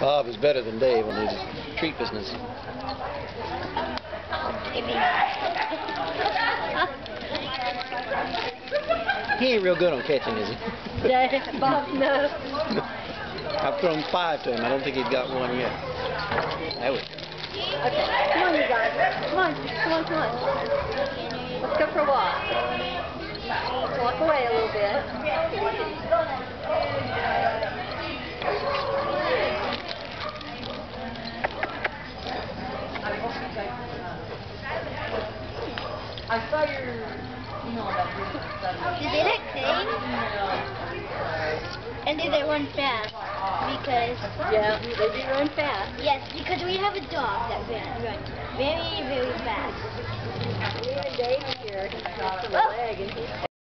Bob is better than Dave on his treat business. He ain't real good on catching, is he? Dave, Bob, no. I've thrown five to him. I don't think he's got one yet. That was. Okay, come on, you guys. Come on, come on, come on. Let's go for a walk. Let's walk away a little bit. I saw your email about this. Did it clean? And did it run fast? Because, Yeah, they do run fast. yes, because we have a dog that ran, runs very, very fast. And Dave here, got a oh. leg, and he's